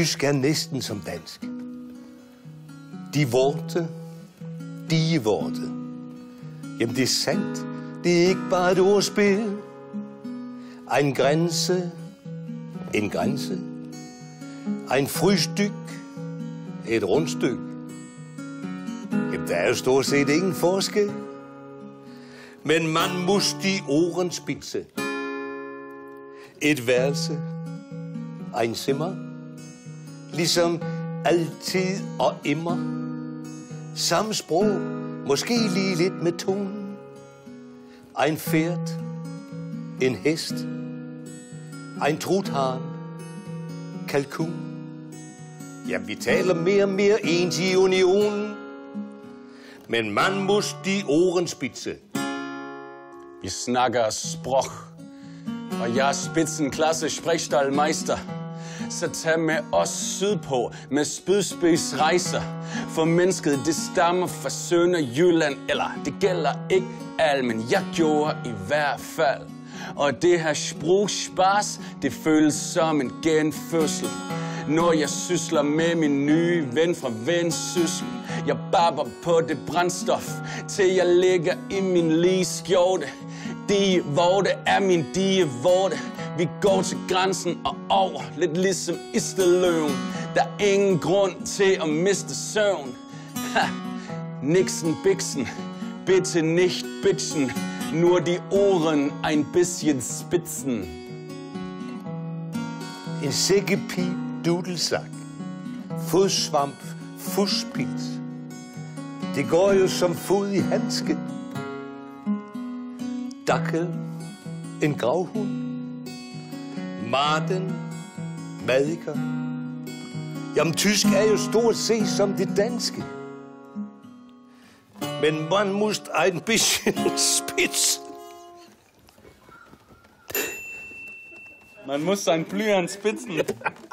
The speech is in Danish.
tysk er næsten som dansk. De vorte, de vorte. Jamen, det er sandt. Det er ikke bare et ordspil. En grænse, en grænse. En frystyk, et rundstyk. Jamen, der er jo stort set ingen forskel. Men man muss die Ohren spitze. Et værelse, en simmer, ligesom altid og immer. Samme sprog, måske lige lidt med tonen. En fært, en hest, en truthahn, kalkun. Ja, vi taler mere og mere ens i unionen. Men man muss die Ohren spitze. Vi snakker sprog, og jeg er spitsenklasse sprechstallmeister. Så tag med os sydpå med spydspids rejser. For mennesket, det stammer fra Sønderjylland, eller det gælder ikke al, men jeg gjorde i hvert fald. Og det her sprogspars, det føles som en genfødsel. Når jeg sysler med min nye ven fra Vendsyssel. Jeg babber på det brændstof, til jeg ligger i min lige skjorte. De vorte er min die vorte. Vi går til grænsen og over, lidt ligesom Isteløven. Der er ingen grund til at miste søvn. Ha. Nixon, Bixen, bitte nicht bitchen. Nur die Ohren ein bisschen spitzen. En sækkepip, dudelsak, fodsvamp, fuspils. Det går jo som fod i handske. Dakkel, en gravhund. Marden, madiker. Jamen, tysk er jo stort set som det danske. Men man muss ein bisschen spitz. Man muss sein Blyant spitzen.